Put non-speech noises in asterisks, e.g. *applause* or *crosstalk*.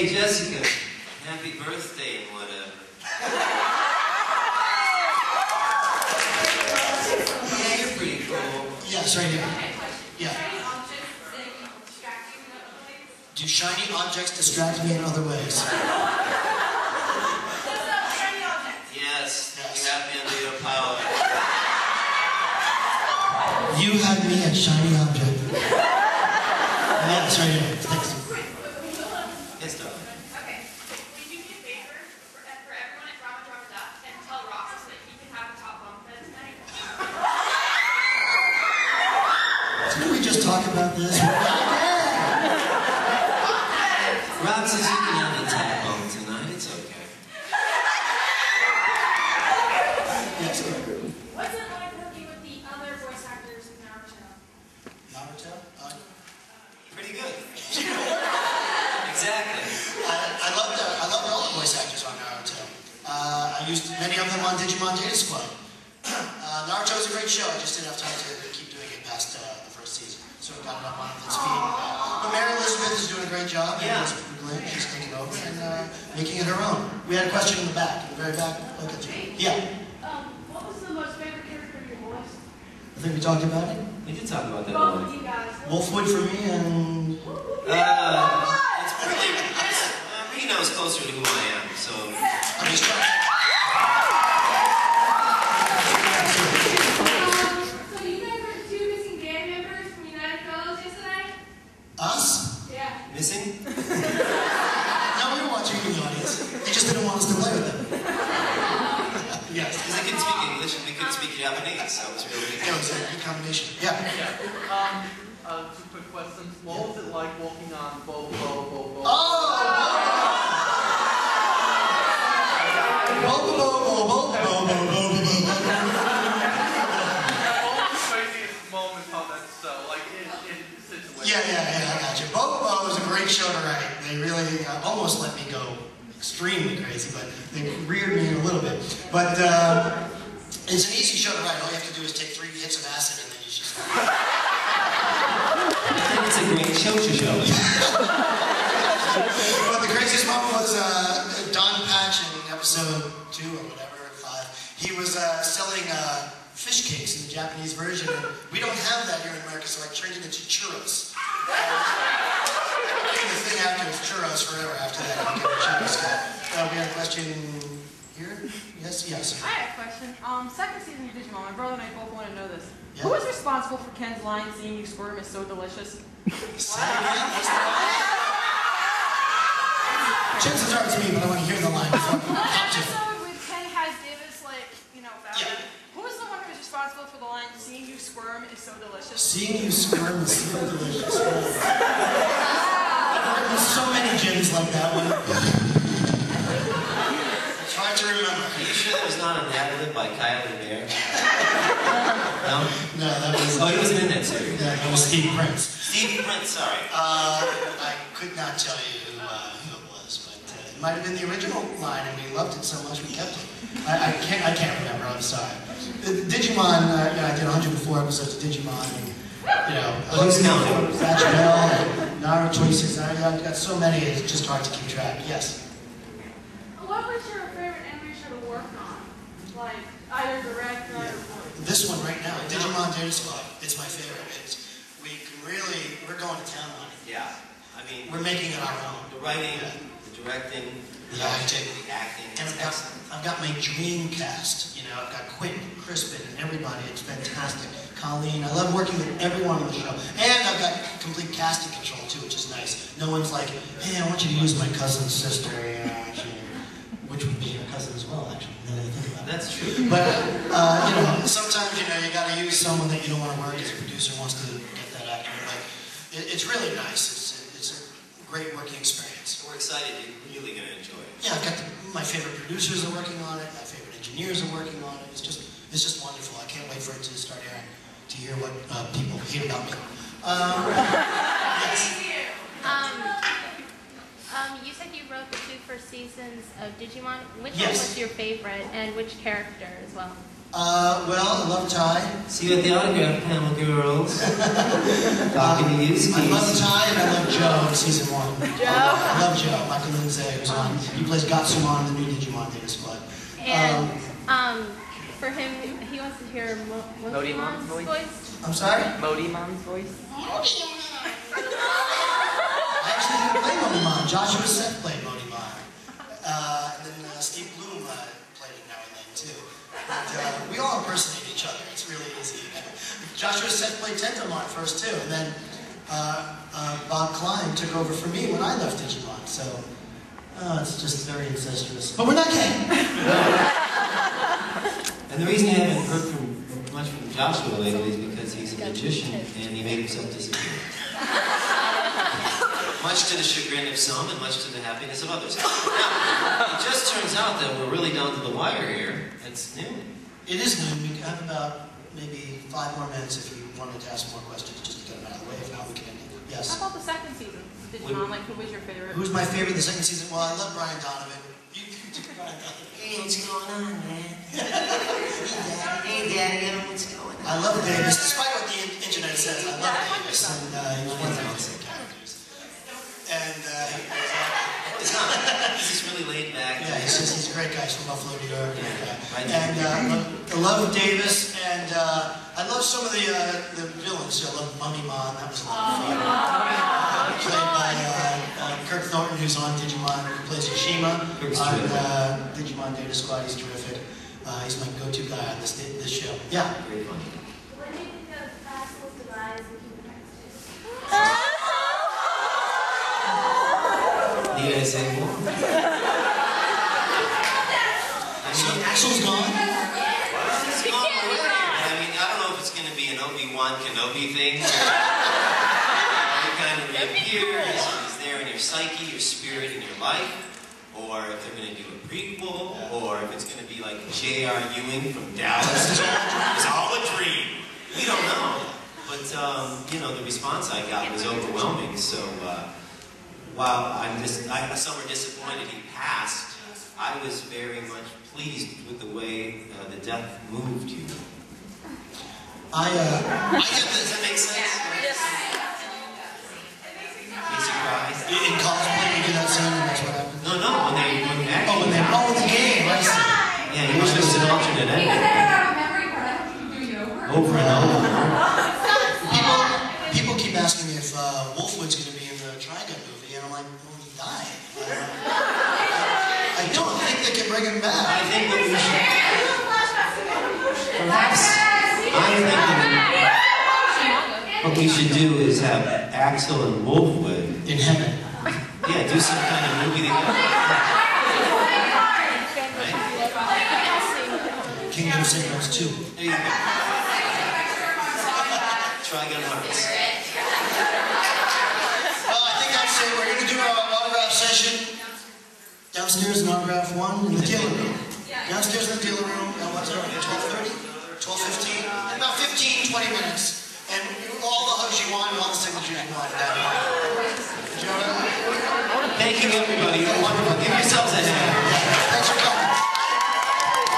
Hey, Jessica. Happy birthday and whatever. yeah, you're pretty cool. Yeah, sorry. Yeah. Do shiny objects distract me in other ways? *laughs* just talk about this? *laughs* Rob says you can have the top bunk tonight. It's okay. Yes, go. What's it like working with the other voice actors in Naruto? Naruto? Uh, Pretty good. *laughs* exactly. I, I love the I love all the voice actors on Naruto. Uh, I used many of them on Digimon Data Squad. *clears throat* Uh, Naruto is a great show. I just didn't have time to keep doing it past uh, the first season, so it got it up on its feet. But Mary Elizabeth is doing a great job. and Yeah. it's. She's taking over and uh, making it her own. We had a question in the back, in the very back. Look at you. Yeah, Um, what was the most favorite character of your voice? I think we talked about it. We did talk about that Both one. of you guys. Wolfwood for me and Uh, it's really. Uh, Reno's closer to who I am, so. I'm just trying. to- Um, so you guys were two missing band members from United Fellows yesterday? Us? Yeah. Missing? *laughs* No, we were watching in the audience. They just didn't want us to play with them. *laughs* yes. Because they couldn't speak English and they couldn't speak Japanese, so it was really good. Yeah, It was a good combination. Yeah. Yeah. Um, uh, two quick questions. What was it like walking on Bo Bo Bo Bo? Oh! They really uh, almost let me go extremely crazy, but they reared me a little bit. But uh, it's an easy show to write. All you have to do is take three hits of acid and then you just. *laughs* It's a great show to show. But the craziest moment was uh, Don Patch in episode two or whatever, five. He was uh, selling uh, fish cakes in the Japanese version, and we don't have that here in America, so I turned it into churros. And that became the thing after was churros forever. After that, I became a churros. Uh, we had a question here. Yes, yes. I have a question. Um, second season of Digimon, my brother and I both want to know this. Yeah. Who was responsible for Ken's line, seeing you squirm is so delicious? Say it again. What's? Chances are it's me, but I want to hear the line the episode with Ken has Davis, like, you know. Yeah. Who was the one who was responsible for the line, seeing you squirm is so delicious? Seeing you squirm is so delicious. *laughs* I've written so many gyms like that one. It's hard to remember. Are you sure there was not an ad lib by Kylie Bear? no? No, that was, Oh, he wasn't in that series. yeah, that was Steve Prince. Steve Prince, sorry. Uh, I could not tell you who, uh, who it was, but uh, it might have been the original line, and we loved it so much we kept it. I, I can't, I can't remember. I'm sorry. The, the Digimon, uh, you know, I did 104 episodes of Digimon, and you know, Who's counting? Zatch Bell, and Naruto 26. I, I've got so many, it's just hard to keep track. Yes. What was your favorite anime show to work on? Like, either direct or Yeah. This one right now, Digimon Data Squad, it's my favorite. It's, we can really, we're going to town on it. Yeah. I mean, We're making it our own. the writing, the directing, The acting. the acting. And I've got. I've got my dream cast, you know, I've got Quinton, Crispin, and everybody, it's fantastic. Colleen, I love working with everyone on the show. And I've got complete casting control too, which is nice. No one's like, hey, I want you to use my cousin's sister, actually, which would be your cousin as well, actually, now that I think about it. That's true. But, uh, you know, sometimes, you know, you gotta use someone that you don't wanna work as a producer wants to get that actor. But it, it's really nice. It's, it's a great working experience. We're excited. You're really going to enjoy it. Yeah, I've got the, my favorite producers are working on it. My favorite engineers are working on it. It's just, it's just wonderful. I can't wait for it to start airing to hear what uh, people hate about me. Um. *laughs* Um, um, you said you wrote the two first seasons of Digimon. Which one was your favorite, and which character as well? Uh, well, I love Tai. See you at *laughs* the autograph panel, girls. Talking to you, I love skis. Tai and I love Joe in season one. Joe. I love Joe, Michael Lindsay, who's on. He plays Gatsumon in the new Digimon Data Squad. And um, for him, he wants to hear Mo- Modimon's Motimon's voice? I'm sorry? Modi Mom's voice? I actually didn't play Motimon. Joshua Seth played Motimon. Uh, and then uh, Steve Blum uh, played it now and then too. But uh, we all impersonate each other. It's really easy. Joshua Seth played Tentomon first too, and then uh, uh, Bob Klein took over for me when I left Digimon. So uh, it's just very incestuous. But we're not gay. *laughs* And the reason I haven't heard from much from Joshua lately is because he's a magician and he made himself disappear. much to the chagrin of some and much to the happiness of others. Now, it just turns out that we're really down to the wire here. It's noon. It is noon. We have about maybe five more minutes if you wanted to ask more questions, just to get them out of the way. If not, we can end it. Yes? How about the second season? of Digimon, like who was your favorite? Who's my favorite the second season? Well, I love Brian Donovan. You, you took Brian Donovan. Hey, what's going on, man? Hey, Daddy. Hey, Daddy. What's going on? I love Davis, despite what the internet says. I love Davis, and uh, he was one of my favorite characters. And uh, he was, uh, *laughs* It's not. He's just really laid back. yeah, he's just he's a great guy. He's from Buffalo, New York. great guy. And uh, I love Davis, and uh, I love some of the uh, the villains. I love Mummymon. That was a lot of fun. Uh, played by uh, uh, Kirk Thornton, who's on Digimon, who plays Yoshima on uh, Digimon Data Squad. He's terrific. Uh, he's my go-to guy on this this show. Yeah. Great fun. What do you think of Axel's demise in Kingdom Hearts 2? Need I say more? *laughs* I mean, Axel's gone. It's gone away. I mean, I don't know if it's going to be an Obi-Wan Kenobi thing. *laughs* where You kind of reappear, he's, he's there in your psyche, your spirit, and your life. Or if they're going to do a prequel, or if it's going to be like J.R. Ewing from Dallas. *laughs* it's all a dream. We don't know. But, um, you know, the response I got was overwhelming. So, uh, while I'm just, I, some are disappointed he passed, I was very much pleased with the way uh, the death moved you. I uh, I get this. Does that make sense? Makes you cry? Yeah, you wish there was an alternate ending. Over and over. People, *laughs* people keep asking me if uh, Wolfwood's going to be in the Trigun movie, and I'm like, well, he died. I don't think they can bring him back. I think what we should perhaps I think that what we should do is have Axel and Wolfwood, In heaven. yeah, do some kind of movie together. Signals 2. There you go. Trigun Hearts. Well, I think that's it. We're going to do our autograph session downstairs in autograph one in the dealer room. Downstairs in the dealer room, at what's it, 12.30? 12.15? In about 15, 20 minutes. And all the hugs you want and all the signatures you want. That. Jonah? Thank you, everybody. You're wonderful. Give yourselves a hand.